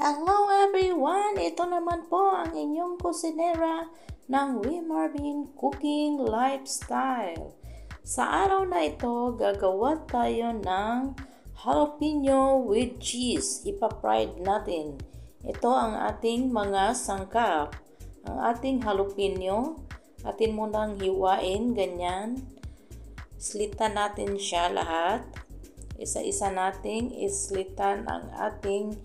Hello everyone! Ito naman po ang inyong kusinera ng We Marvin Cooking Lifestyle. Sa araw na ito, gagawa tayo ng jalapeno with cheese. Ipa-fried natin. Ito ang ating mga sangkap. Ang ating jalapeno, atin munang hiwain, ganyan. Slitan natin siya lahat. Isa-isa nating islitan ang ating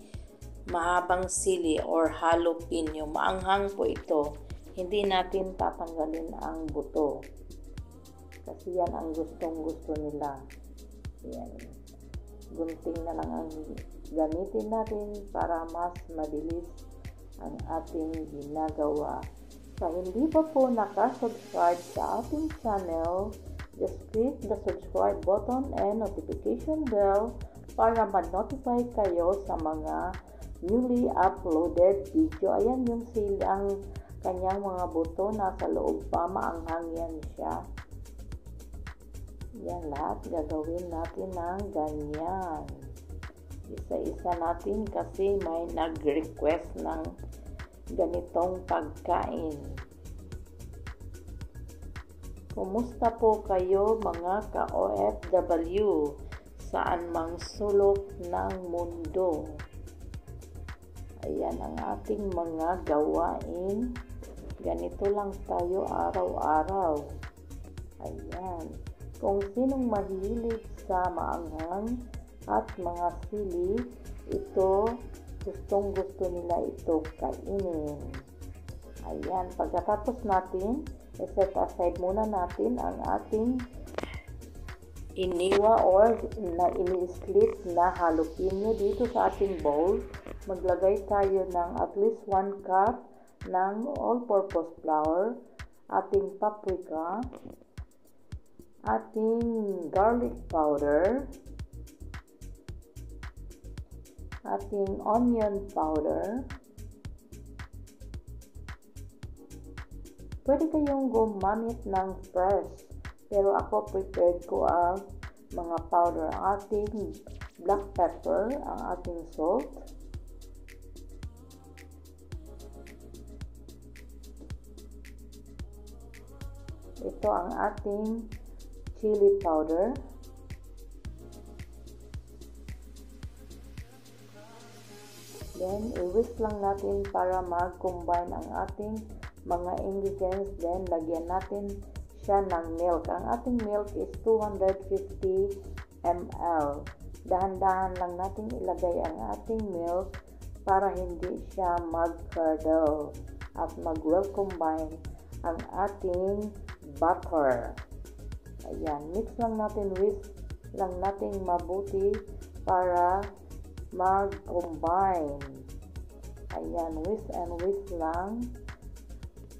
mahabang sili or jalapeno. Maanghang po ito. Hindi natin tatanggalin ang buto. Kasi yan ang gustong gusto nila. Yan. Gunting na lang ang gamitin natin para mas mabilis ang ating ginagawa. Sa hindi pa po nakasubscribe sa ating channel, just click the subscribe button and notification bell para ma-notify kayo sa mga newly uploaded video. Ayan yung silang kanyang mga buto nasa loob pa. Maanghang yan siya. Yan lahat gagawin natin ng ganyan. Isa-isa natin kasi may nag-request ng ganitong pagkain. Kumusta po kayo mga ka-OFW saan mang sulok ng mundo? Ayan ang ating mga gawain. Ganito lang tayo araw-araw. Ayan. Kung sinong mahilig sa maanghang at mga sili, ito, gustong gusto nila ito kainin. Ayan. Pagkatapos natin, set aside muna natin ang ating iniwa or na ini-split na jalapeno dito sa ating bowl maglagay tayo ng at least 1 cup ng all-purpose flour, ating paprika, ating garlic powder, ating onion powder, pwede kayong gumamit ng fresh, pero ako prepared ko ang mga powder, ating black pepper, ang ating salt, Ito ang ating chili powder. Then, i-whisk lang natin para mag-combine ang ating mga ingredients. Then, lagyan natin siya ng milk. Ang ating milk is 250 ml. Dahan-dahan lang natin ilagay ang ating milk para hindi siya mag-curdle at mag-well combine ang ating butter. Ayan, mix lang natin, whisk lang natin mabuti para mag-combine. Ayan, whisk and whisk lang.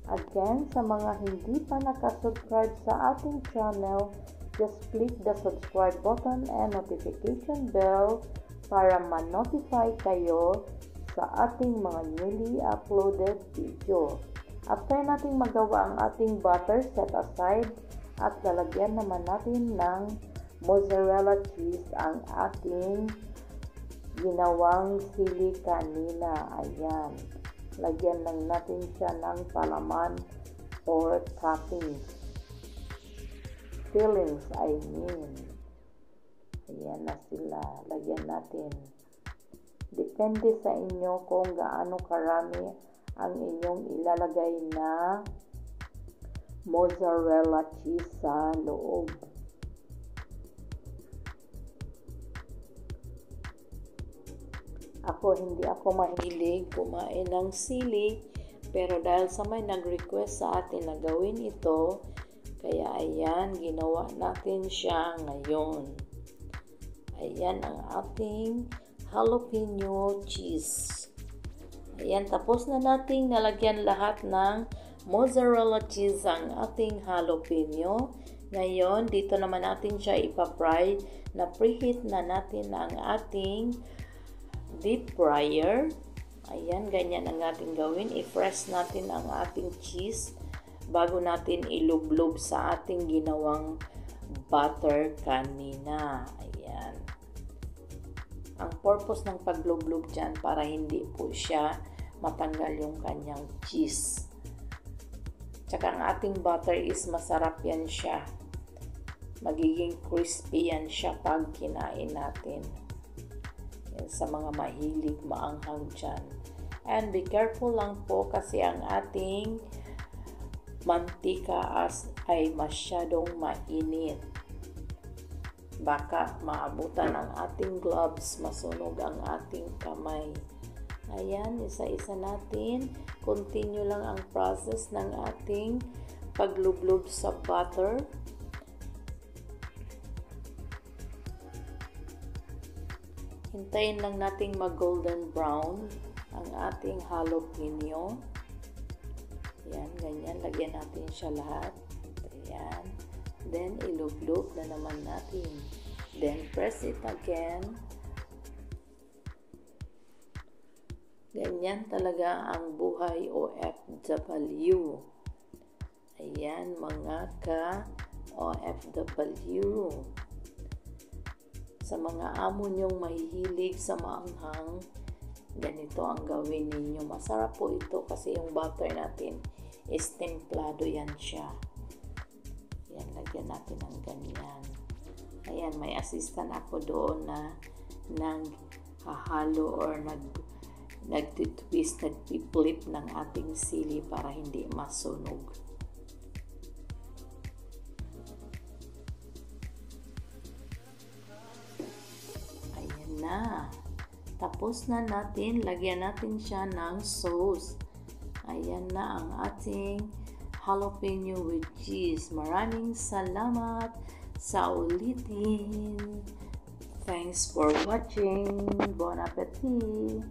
Again, sa mga hindi pa nakasubscribe sa ating channel, just click the subscribe button and notification bell para ma-notify kayo sa ating mga newly uploaded video. After nating magawa ang ating butter, set aside at lalagyan naman natin ng mozzarella cheese ang ating ginawang sili kanina. Ayan. Lagyan lang natin siya ng palaman or toppings. Fillings, I mean. Ayan na sila. Lagyan natin. Depende sa inyo kung gaano karami ang inyong ilalagay na mozzarella cheese sa loob. Ako, hindi ako mahilig kumain ng sili, pero dahil sa may nag-request sa atin na gawin ito, kaya ayan, ginawa natin siya ngayon. Ayan ang ating jalapeno cheese. Ayan, tapos na nating nalagyan lahat ng mozzarella cheese ang ating jalapeno. Ngayon, dito naman natin siya ipapry na preheat na natin ang ating deep fryer. Ayan, ganyan ang ating gawin. I-press natin ang ating cheese bago natin ilublob sa ating ginawang butter kanina. Ayan. Ang purpose ng paglublob dyan para hindi po siya matanggal yung kanyang cheese. Tsaka ang ating butter is masarap yan siya. Magiging crispy yan siya pag kinain natin. Yan sa mga mahilig maanghang dyan. And be careful lang po kasi ang ating mantika as ay masyadong mainit. Baka maabutan ang ating gloves, masunog ang ating kamay. Ayan, isa-isa natin. Continue lang ang process ng ating paglublob sa butter. Hintayin lang nating mag golden brown ang ating jalapeno. Ayan, ganyan. Lagyan natin siya lahat. Ayan. Then, ilublob na naman natin. Then, press it again. Ganyan talaga ang buhay OFW. Ayan, mga ka-OFW. Sa mga amo nyong mahihilig sa maanghang, ganito ang gawin ninyo. Masarap po ito kasi yung butter natin is templado yan siya. Yan, lagyan natin ng ganyan. Ayan, may assistant ako doon na naghahalo or nag nagtitwist, nagpiplip ng ating sili para hindi masunog. Ayan na. Tapos na natin, lagyan natin siya ng sauce. Ayan na ang ating jalapeno with cheese. Maraming salamat sa ulitin. Thanks for watching. Bon appetit!